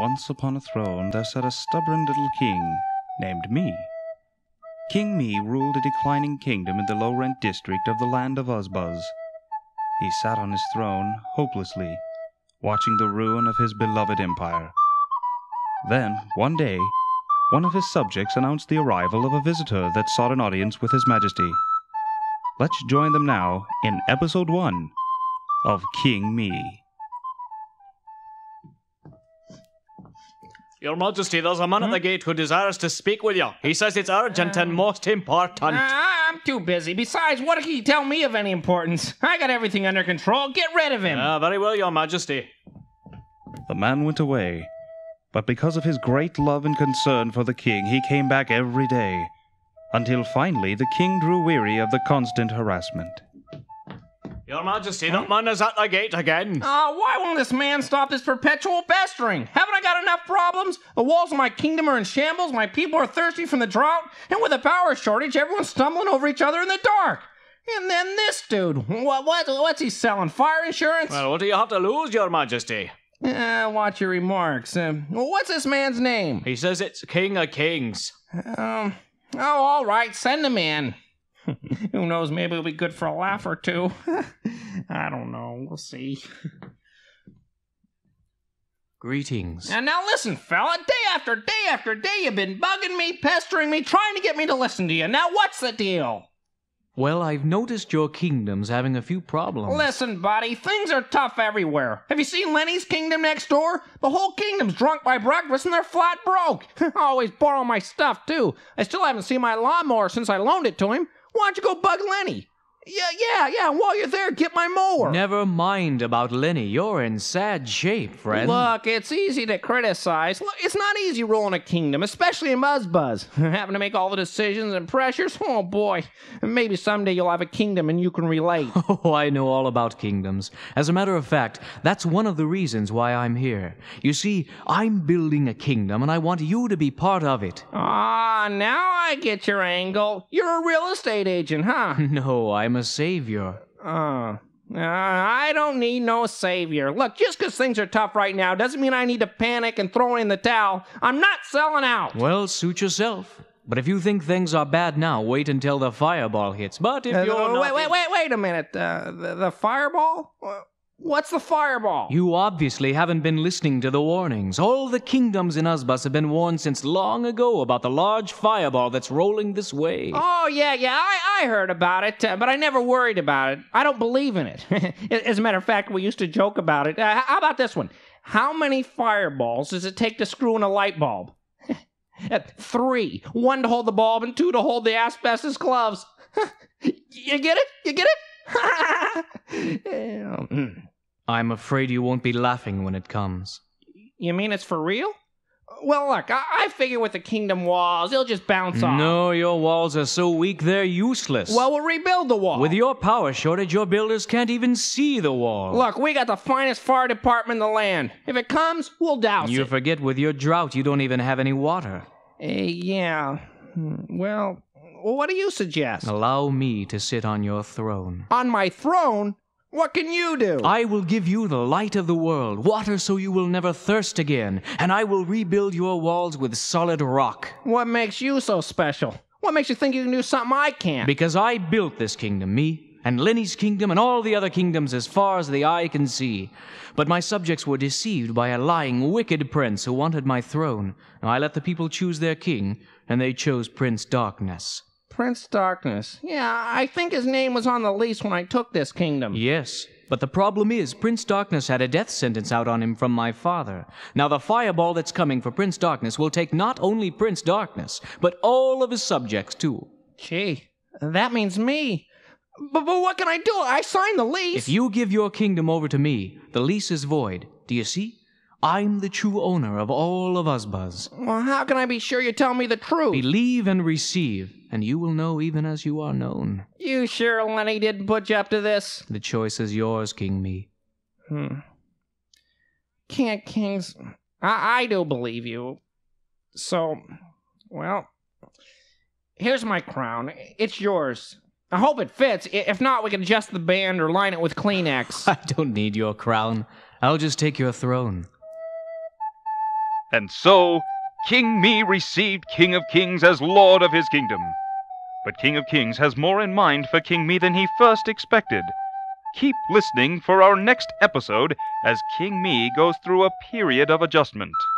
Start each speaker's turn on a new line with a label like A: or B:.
A: Once upon a throne there sat a stubborn little king named Me. King Me ruled a declining kingdom in the low rent district of the land of Uzbuz. He sat on his throne hopelessly, watching the ruin of his beloved empire. Then, one day, one of his subjects announced the arrival of a visitor that sought an audience with His Majesty. Let's join them now in episode one of King Me.
B: Your Majesty, there's a man at the gate who desires to speak with you. He says it's urgent and most important.
C: Ah, I'm too busy. Besides, what can he tell me of any importance? I got everything under control. Get rid of him.
B: Ah, very well, Your Majesty.
A: The man went away, but because of his great love and concern for the king, he came back every day, until finally the king grew weary of the constant harassment.
B: Your Majesty, that man is at the gate again.
C: Ah, why won't this man stop this perpetual pestering? Haven't I got enough problems? The walls of my kingdom are in shambles, my people are thirsty from the drought, and with a power shortage, everyone's stumbling over each other in the dark. And then this dude, what, what, what's he selling? Fire insurance?
B: Well, what do you have to lose, Your Majesty?
C: Eh, watch your remarks. Uh, what's this man's name?
B: He says it's King of Kings.
C: Um, oh, all right, send him in. Who knows, maybe it'll be good for a laugh or two. I don't know, we'll see.
B: Greetings.
C: And now listen, fella, day after day after day you've been bugging me, pestering me, trying to get me to listen to you. Now what's the deal?
B: Well, I've noticed your kingdom's having a few problems.
C: Listen, buddy, things are tough everywhere. Have you seen Lenny's kingdom next door? The whole kingdom's drunk by breakfast and they're flat broke. I Always borrow my stuff, too. I still haven't seen my lawnmower since I loaned it to him. Why don't you go bug Lenny? Yeah, yeah, yeah, and while you're there, get my mower.
B: Never mind about Lenny. You're in sad shape, friend.
C: Look, it's easy to criticize. Look, it's not easy ruling a kingdom, especially in Buzzbuzz. Having to make all the decisions and pressures. Oh boy. Maybe someday you'll have a kingdom and you can relate.
B: Oh, I know all about kingdoms. As a matter of fact, that's one of the reasons why I'm here. You see, I'm building a kingdom and I want you to be part of it.
C: Ah, now I get your angle. You're a real estate agent, huh?
B: No, I'm a savior.
C: Uh, uh, I don't need no savior. Look, just 'cause things are tough right now doesn't mean I need to panic and throw in the towel. I'm not selling out.
B: Well, suit yourself. But if you think things are bad now, wait until the fireball hits. But if
C: Uh,
B: you're not
C: wait, wait, wait, wait a minute. Uh, the, the fireball? What's the fireball?
B: You obviously haven't been listening to the warnings. All the kingdoms in Uzbuz have been warned since long ago about the large fireball that's rolling this way.
C: Oh, yeah, yeah, I, I heard about it, uh, but I never worried about it. I don't believe in it. As a matter of fact, we used to joke about it. Uh, how about this one? How many fireballs does it take to screw in a light bulb? Uh, Three. One to hold the bulb and two to hold the asbestos gloves. you get it? You get it?
B: I'm afraid you won't be laughing when it comes.
C: you mean it's for real? Well, look, I, I figure with the kingdom walls, it'll just bounce off.
B: No, your walls are so weak they're useless.
C: Well, we'll rebuild the wall.
B: with your power shortage, your builders can't even see the wall.
C: Look, we got the finest fire department in the land. If it comes, we'll douse
B: you
C: it.
B: forget with your drought you don't even have any water.
C: Eh, yeah. Hmm, Well, what do you suggest?
B: Allow me to sit on your throne.
C: On my throne? What can you do?
B: I will give you the light of the world, water so you will never thirst again, and I will rebuild your walls with solid rock.
C: What makes you so special? What makes you think you can do something I can't?
B: Because I built this kingdom, me, and Lenny's kingdom, and all the other kingdoms as far as the eye can see. But my subjects were deceived by a lying, wicked prince who wanted my throne. I let the people choose their king, and they chose Prince Darkness.
C: Prince Darkness. Yeah, I think his name was on the lease when I took this kingdom.
B: Yes, but the problem is Prince Darkness had a death sentence out on him from my father. Now the fireball that's coming for Prince Darkness will take not only Prince Darkness, but all of his subjects too.
C: Gee, that means me. But, but what can I do? I signed the lease.
B: If you give your kingdom over to me, the lease is void. Do you see? I'm the true owner of all of Uzbuz.
C: Well, how can I be sure you tell me the truth?
B: Believe and receive, and you will know even as you are known.
C: you sure Lenny didn't put you up to this?
B: The choice is yours, King Me.
C: Hmm. Can't kings. I, I do believe you. So, well, here's my crown. It's yours. I hope it fits. If not, we can adjust the band or line it with Kleenex.
B: I don't need your crown. I'll just take your throne.
A: And so, King Me received King of Kings as Lord of his kingdom. But King of Kings has more in mind for King Me than he first expected. Keep listening for our next episode as King Me goes through a period of adjustment.